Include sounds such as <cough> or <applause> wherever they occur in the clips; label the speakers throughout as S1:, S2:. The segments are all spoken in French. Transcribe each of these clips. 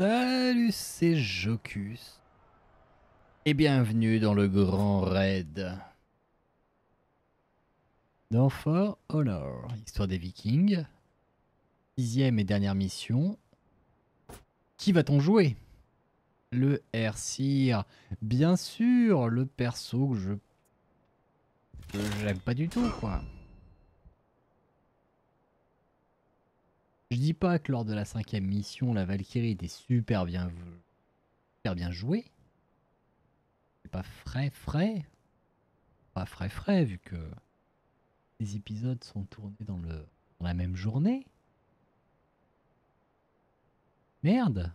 S1: Salut, c'est Jocus. Et bienvenue dans le grand raid. Dans For Honor, histoire des vikings. Sixième et dernière mission. Qui va-t-on jouer? Le Airseer. Bien sûr, le perso que je... que j'aime pas du tout, quoi. Je dis pas que lors de la cinquième mission, la Valkyrie était super bien, super bien jouée. C'est pas frais, frais. Pas frais, frais, vu que les épisodes sont tournés dans, le, dans la même journée. Merde.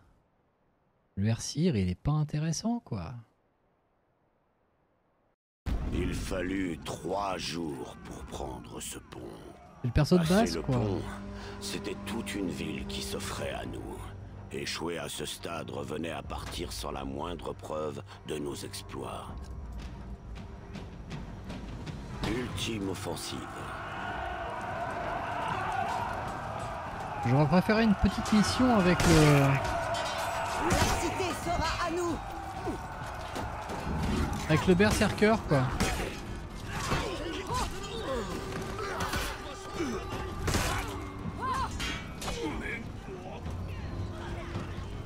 S1: Le Rsir, il est pas intéressant, quoi.
S2: Il fallut trois jours pour prendre ce pont.
S1: C'est le perso de base, quoi.
S2: pont, c'était toute une ville qui s'offrait à nous. Échouer à ce stade revenait à partir sans la moindre preuve de nos exploits. Ultime offensive.
S1: J'aurais préféré une petite mission avec le...
S3: La cité sera à nous
S1: Avec le berserker quoi.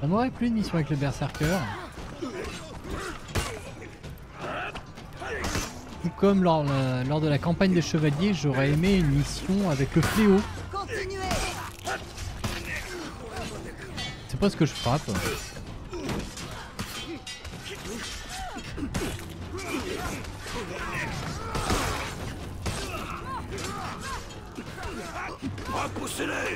S1: On n'aurait plus une mission avec le berserker. Tout comme lors, la- lors de la campagne des chevaliers, j'aurais aimé une mission avec le fléau. C'est pas ce que je frappe.
S2: Repoussez-les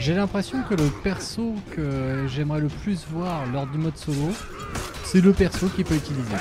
S1: J'ai l'impression que le perso que j'aimerais le plus voir lors du mode solo, c'est le perso qui peut utiliser.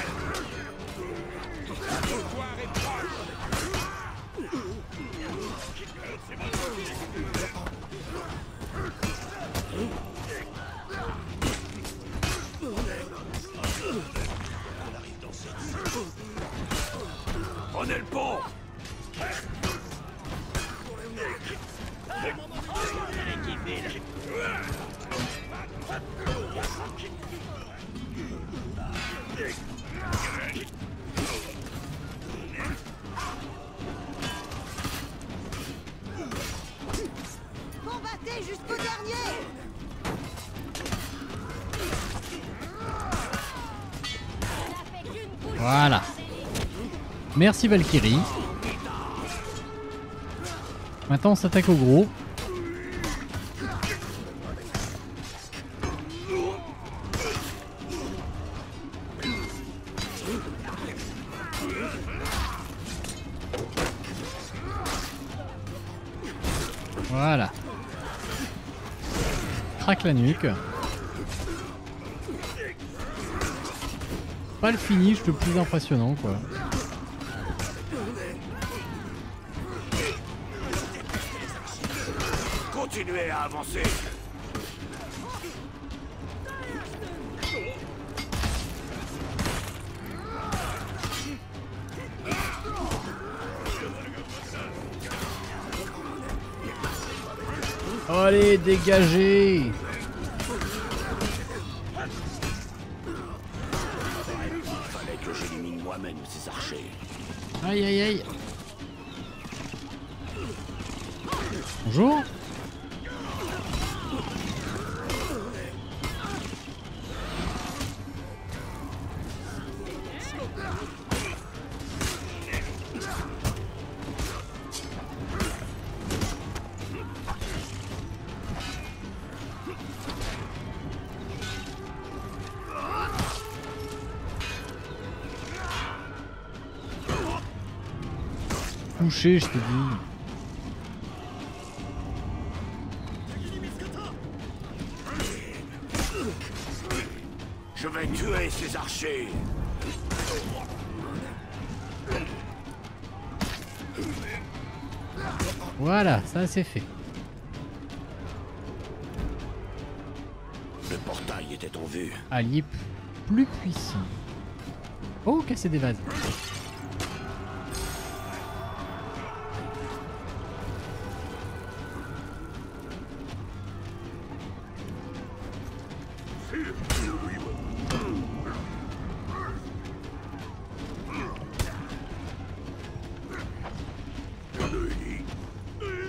S1: Merci Valkyrie. Maintenant on s'attaque au gros. Voilà. Craque la nuque. Pas le finish le plus impressionnant quoi. Allez, dégagez coucher, je te dis.
S2: Je vais tuer ces archers
S1: Voilà, ça c'est fait.
S2: Le portail était en vue.
S1: Allié plus puissant. Oh, casser des vases.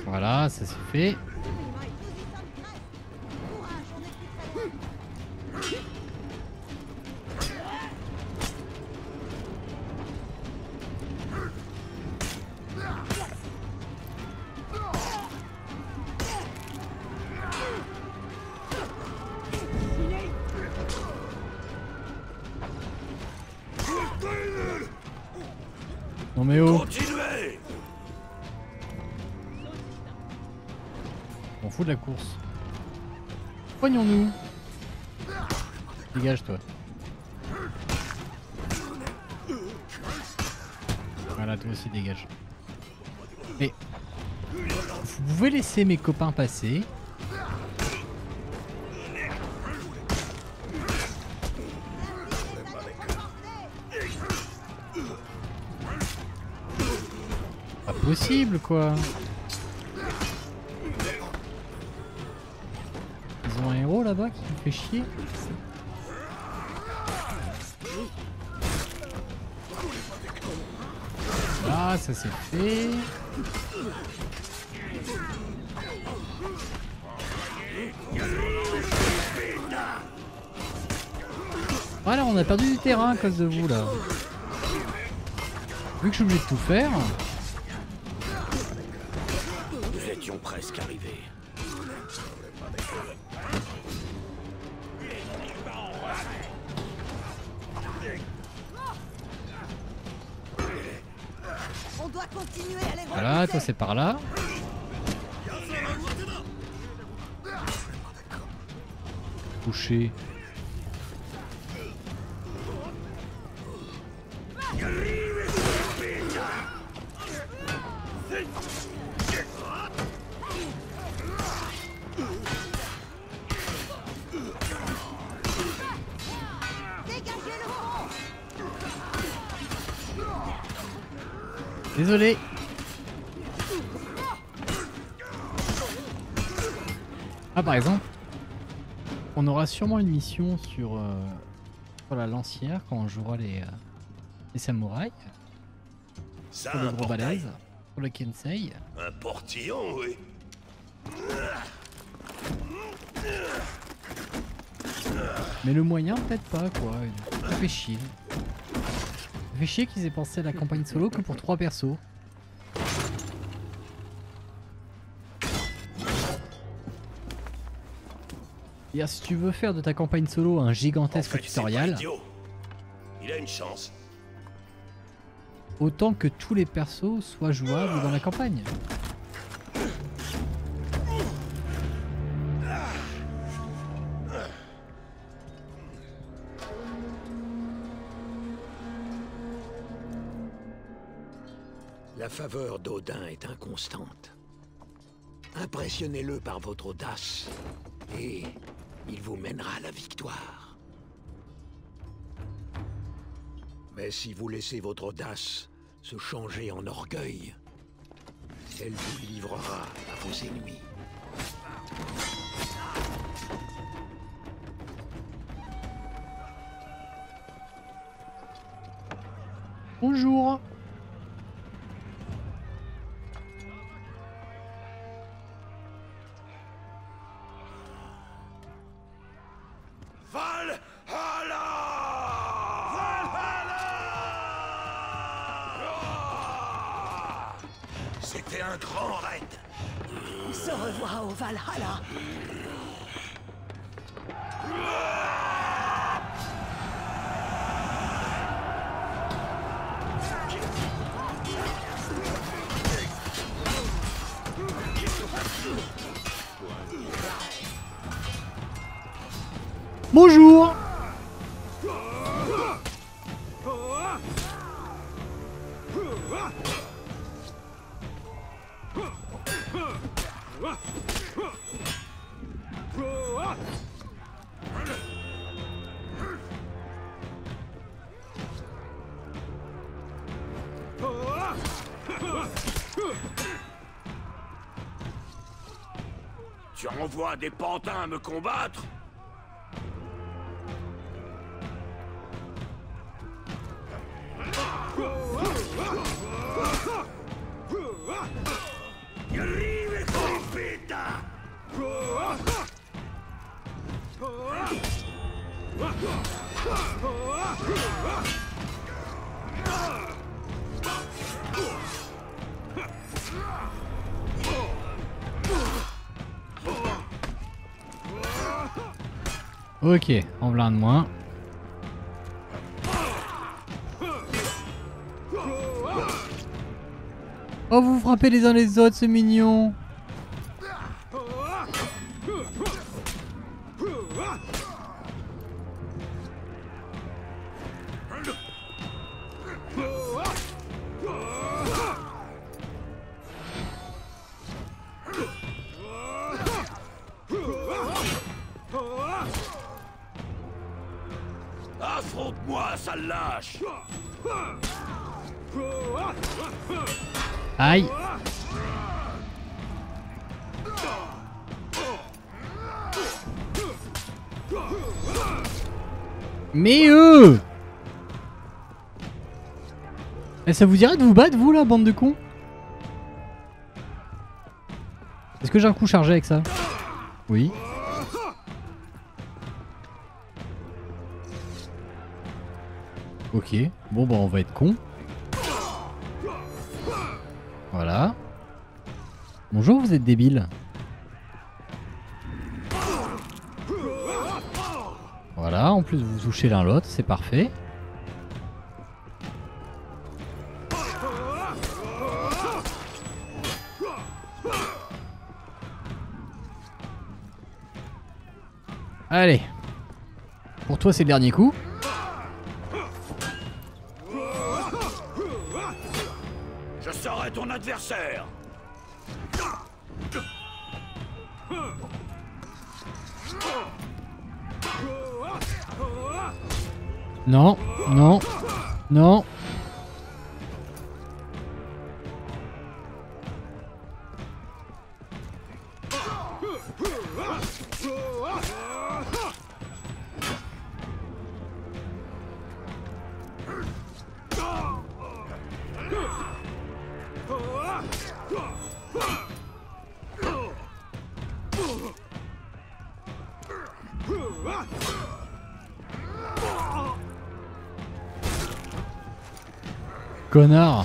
S1: Voilà, ça c'est fait. Dégage toi. Voilà, toi aussi dégage. Mais vous pouvez laisser mes copains passer. Pas possible quoi. Qui me fait chier. Ah, ça c'est fait. Voilà, on a perdu du terrain à cause de vous là. Vu que je suis obligé de tout faire, c'est par là. Coucher. Désolé. Ah par exemple, on aura sûrement une mission sur, euh, sur la lancière quand on jouera les, euh, les samouraïs,
S2: Ça,
S1: sur le gros
S2: portail.
S1: balèze, sur le Kensei.
S2: Un portillon, oui.
S1: Mais le moyen peut-être pas quoi, ça fait chier. Ça fait chier qu'ils aient pensé à la campagne solo que pour trois persos. Et si tu veux faire de ta campagne solo un
S2: En
S1: gigantesque
S2: fait,
S1: tutoriel.
S2: Il a une chance.
S1: autant que tous les persos soient jouables dans la campagne.
S4: La faveur d'Odin est inconstante. Impressionnez-le par votre audace, et il vous mènera à la victoire. Mais si vous laissez votre audace se changer en orgueil, elle vous livrera à vos ennemis.
S1: Bonjour
S2: Valhalla! Valhalla! C'était un grand raid.
S3: On se revoit au Valhalla.
S1: Bonjour.
S2: Tu envoies des pantins à me combattre
S1: Ok, en plein de moins. Oh, vous frappez les uns les autres, c'est mignon. Aïe. Mais eux Eh, ça vous dirait de vous battre, vous, là, bande de cons? Est-ce que j'ai un coup chargé avec ça? Oui. Ok. Bon, bah, on va être con. Vous êtes débile. Voilà, en plus vous touchez l'un l'autre, c'est parfait. Allez. Pour toi, c'est le dernier coup. Non, non, non. Connard.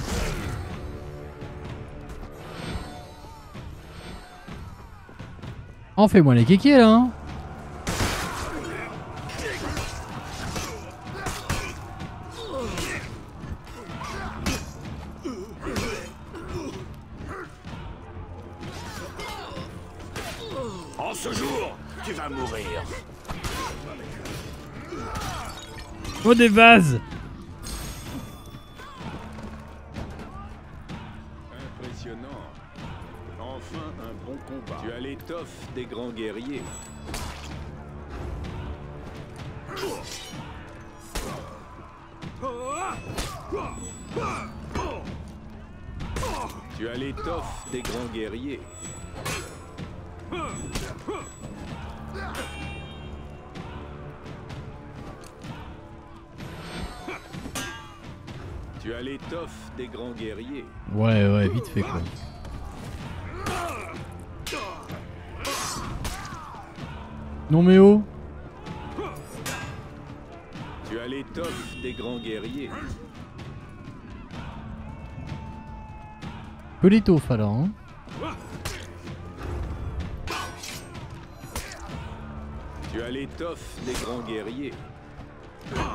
S1: En fais-moi les kékés là hein.
S2: En ce jour, tu vas mourir
S1: Oh des vases
S5: Tu as l'étoffe des grands guerriers.
S1: Ouais ouais vite fait quoi. Non mais oh
S5: Tu as l'étoffe des grands guerriers.
S1: Peu l'étoffe alors hein.
S5: Tu as l'étoffe des grands guerriers.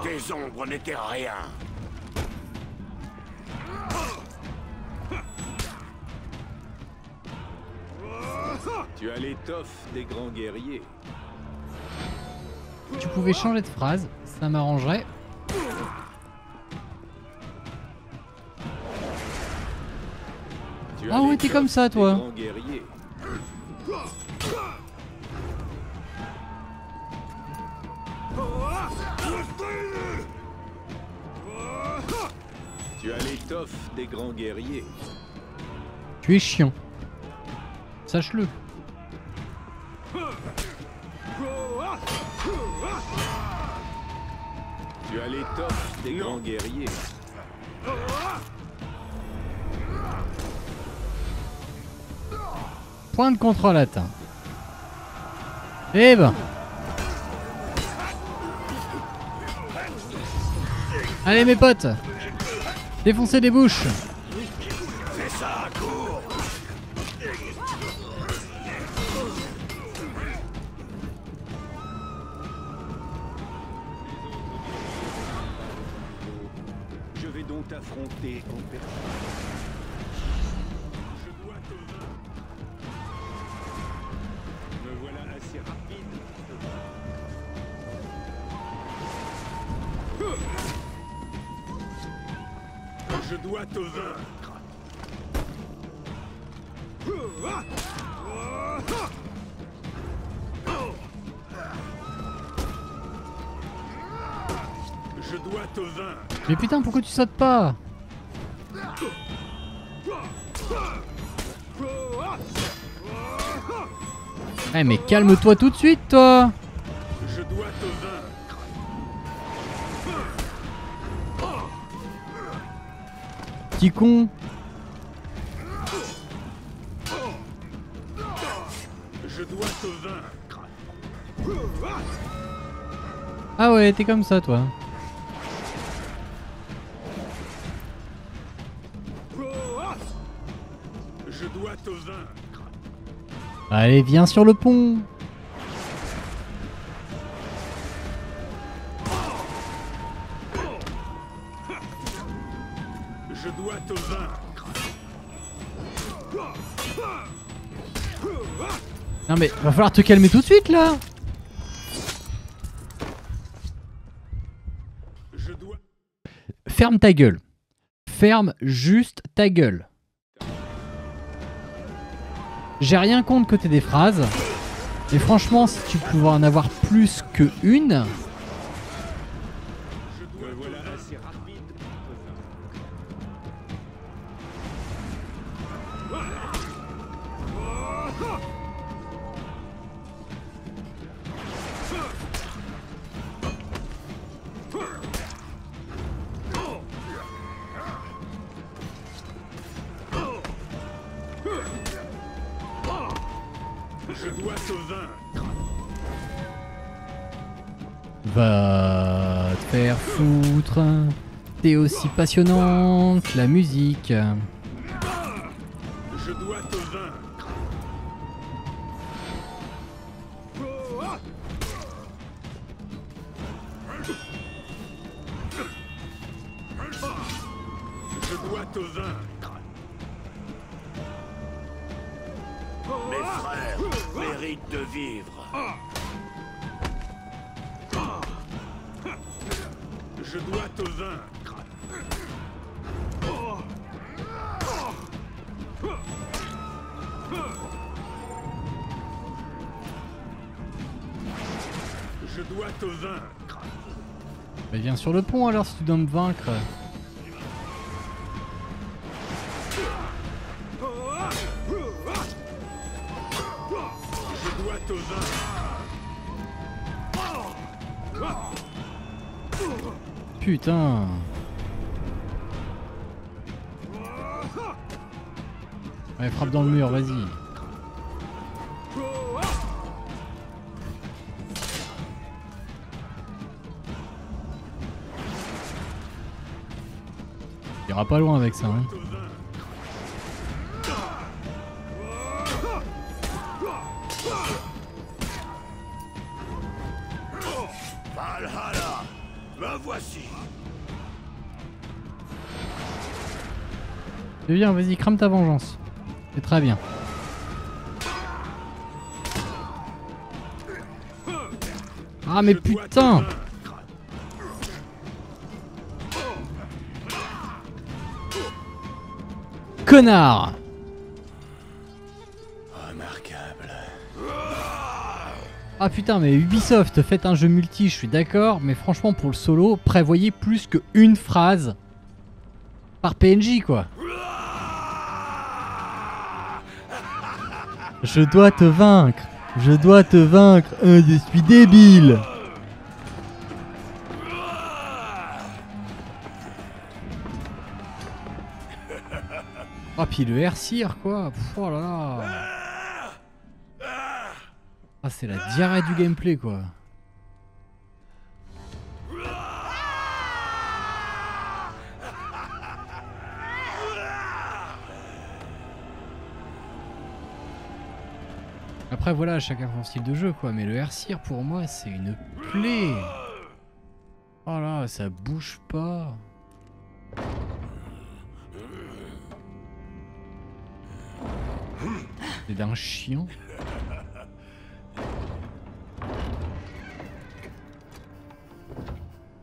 S2: Tes ombres n'étaient rien
S5: Tu as l'étoffe des grands guerriers.
S1: tu pouvais changer de phrase, ça m'arrangerait.
S5: Tu
S1: Ah ouais, t'es comme ça, toi.
S5: Tu as l'étoffe des grands guerriers.
S1: Tu es chiant. Sache-le.
S5: Tu as l'étoffe des grands guerriers.
S1: Point de contrôle atteint. Eh ben. Allez mes potes Défoncez des bouches
S5: Je dois te vaincre. Je dois te vaincre.
S1: Mais putain pourquoi tu sautes pas Eh mais calme-toi tout de suite toi Petit con
S5: Je dois te vaincre.
S1: Ah ouais t'es comme ça toi
S5: Je dois te vaincre.
S1: Allez viens sur le pont Non mais va falloir te calmer tout de suite là
S5: Je dois.
S1: Ferme ta gueule. Ferme juste ta gueule. J'ai rien contre côté des phrases. Mais franchement, si tu pouvais en avoir plus que une,
S5: Je dois te vaincre.
S1: va te faire foutre. T'es aussi passionnante que la musique. Sur le pont alors si tu dois me vaincre. Putain. Ouais, frappe dans le mur, vas-y. Ira pas loin avec ça. Hein. Bien, vas-y, crame ta vengeance. C'est très bien. Ah mais putain Connard
S2: Remarquable.
S1: Ah putain mais Ubisoft, faites un jeu multi, je suis d'accord, mais franchement pour le solo, prévoyez plus que une phrase par PNJ quoi. Je dois te vaincre, je dois te vaincre, je suis débile. Puis le air quoi, oh là là. Ah c'est la diarrhée du gameplay quoi. Après voilà, chacun son style de jeu quoi, mais le air pour moi c'est une plaie. Oh là, ça bouge pas. C'est d'un chien.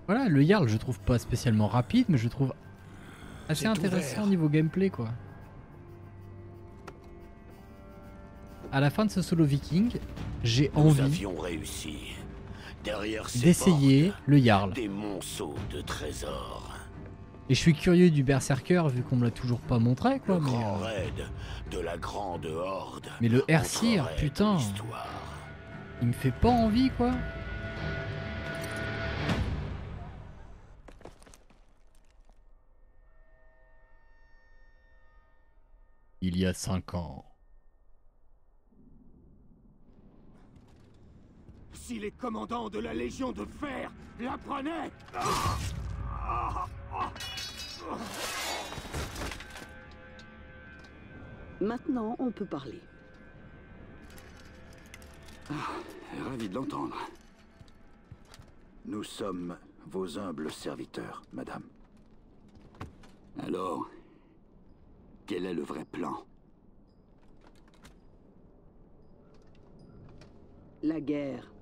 S1: Voilà, le Jarl, je trouve pas spécialement rapide, mais je trouve assez intéressant au niveau gameplay, quoi. À la fin de ce solo viking, j'ai envie d'essayer le Jarl.
S2: des monceaux de trésors.
S1: Et je suis curieux du Berserker, vu qu'on me l'a toujours pas montré, quoi.
S2: Le
S1: Mais,
S2: grand
S1: euh,
S2: raid de la grande horde.
S1: mais le
S2: entrerait
S1: putain, il me fait pas envie, quoi. Il y a cinq ans.
S6: Si les commandants de la Légion de Fer l'apprenaient
S7: Maintenant, on peut parler.
S8: Ravi de l'entendre. Nous sommes vos humbles serviteurs, madame. Alors, quel est le vrai plan?
S7: La guerre.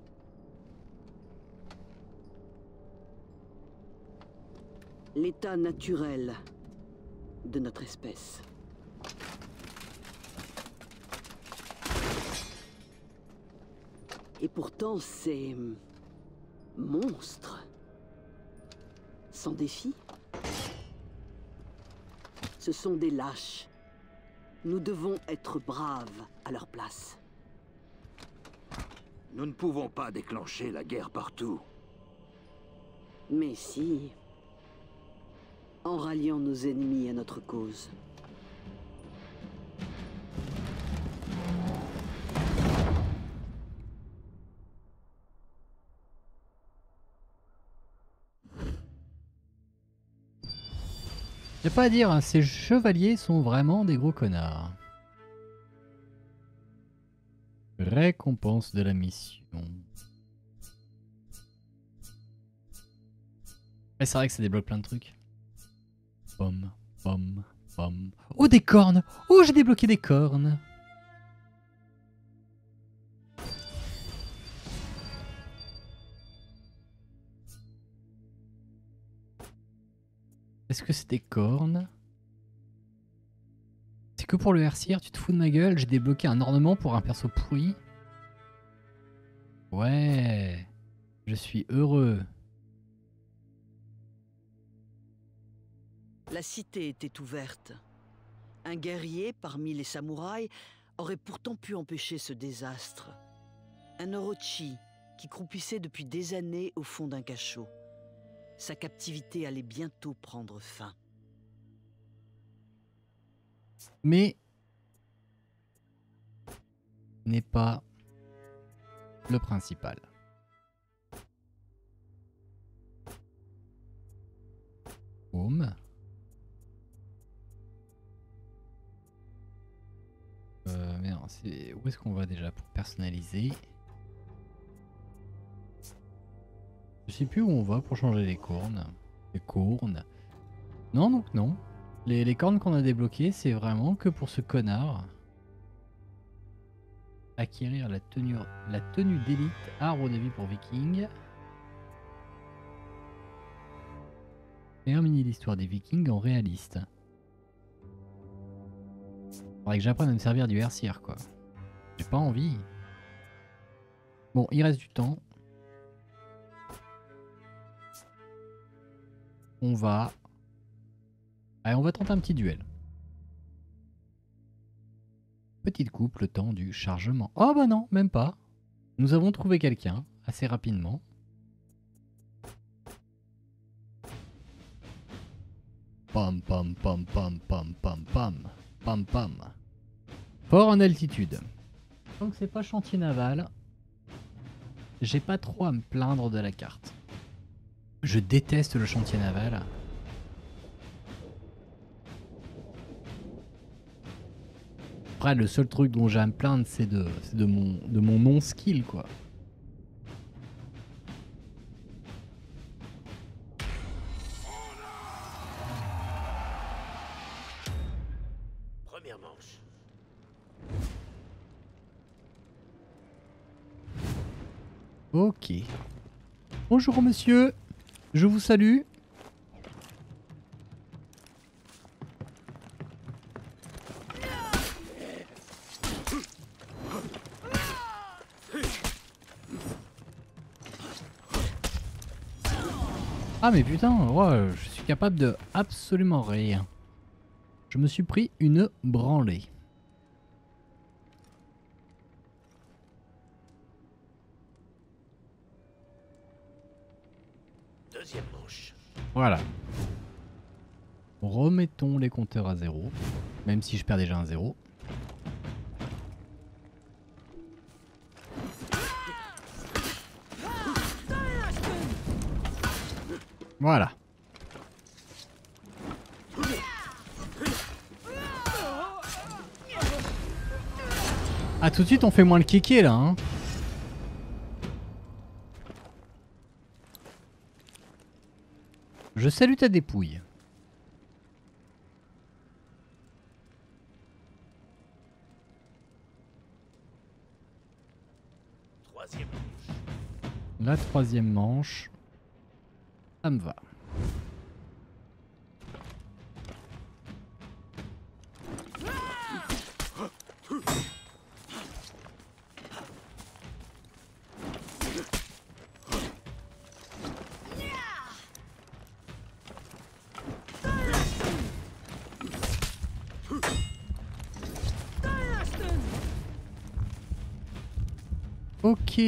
S7: L'état naturel de notre espèce. Et pourtant, ces monstres sans défi. Ce sont des lâches. Nous devons être braves à leur place.
S8: Nous ne pouvons pas déclencher la guerre partout.
S7: Mais si, en ralliant nos ennemis à notre cause.
S1: J'ai pas à dire, hein, ces chevaliers sont vraiment des gros connards. Récompense de la mission. Ouais, c'est vrai que ça débloque plein de trucs. Oh, des cornes. Oh, j'ai débloqué des cornes. Est-ce que c'est des cornes? C'est que pour le Hercir, tu te fous de ma gueule. J'ai débloqué un ornement pour un perso pourri. Ouais Je suis heureux.
S7: La cité était ouverte. Un guerrier parmi les samouraïs aurait pourtant pu empêcher ce désastre. Un Orochi qui croupissait depuis des années au fond d'un cachot. Sa captivité allait bientôt prendre fin.
S1: Mais n'est pas le principal. Euh. Où est-ce qu'on va déjà pour personnaliser Je sais plus où on va pour changer les cornes. Les cornes. Non, donc non. Les, cornes qu'on a débloquées, c'est vraiment que pour ce connard. Acquérir la tenue, d'élite, de vie pour vikings. Terminer l'histoire des vikings en réaliste. Faudrait que j'apprenne à me servir du hercière quoi. J'ai pas envie. Bon, il reste du temps. On va... Allez, on va tenter un petit duel. Petite coupe, le temps du chargement. Oh bah non, même pas. Nous avons trouvé quelqu'un assez rapidement. Pam pam pam pam pam pam pam pam pam. Fort en altitude. Donc c'est pas chantier naval. J'ai pas trop à me plaindre de la carte. Je déteste le chantier naval. Après, le seul truc dont j'ai à me plaindre, c'est de, c'est de mon, de mon non-skill, quoi. Bonjour monsieur. Je vous salue. Ah mais putain, ouais, je suis capable de absolument rien. Je me suis pris une branlée. Voilà. Remettons les compteurs à zéro. Même si je perds déjà un zéro. Voilà. Ah tout de suite on fait moins le kéké là hein. Je salue ta dépouille.
S2: Troisième manche.
S1: La troisième manche. Ça me va. Ok.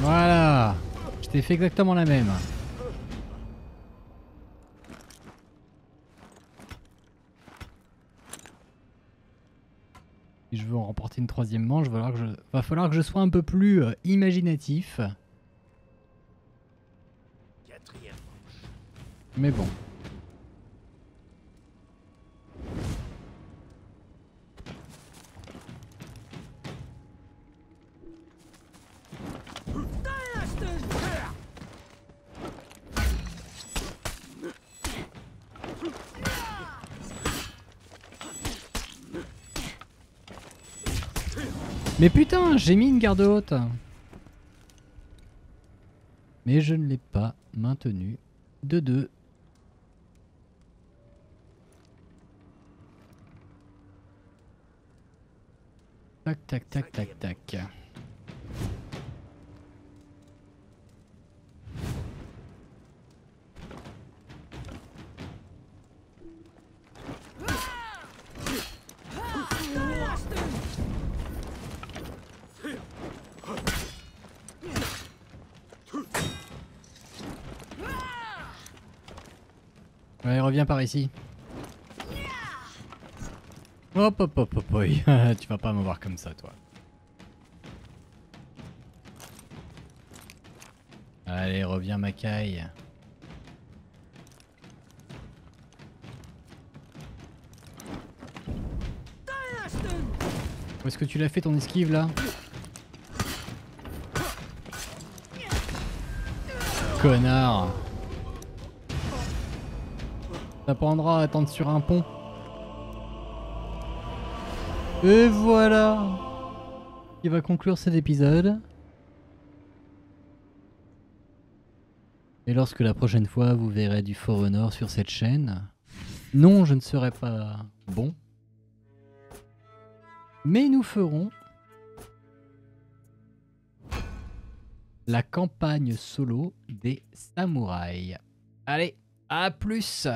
S1: Voilà. Je t'ai fait exactement la même. Si je veux en remporter une troisième manche, va falloir que je, va falloir que je sois un peu plus euh, imaginatif.
S2: Quatrième manche.
S1: Mais bon. Mais putain, j'ai mis une garde haute. Mais je ne l'ai pas maintenu de deux. Tac, tac, tac, tac, tac. par ici. Hop hop hop hop, hop. <laughs> tu vas pas m'avoir comme ça toi. Allez, reviens ma caille. Où est-ce que tu l'as fait ton esquive là? Connard T'apprendras à attendre sur un pont. Et voilà Qui va conclure cet épisode. Et lorsque la prochaine fois vous verrez du For Honor sur cette chaîne, non, je ne serai pas bon. Mais nous ferons la campagne solo des samouraïs. Allez, à plus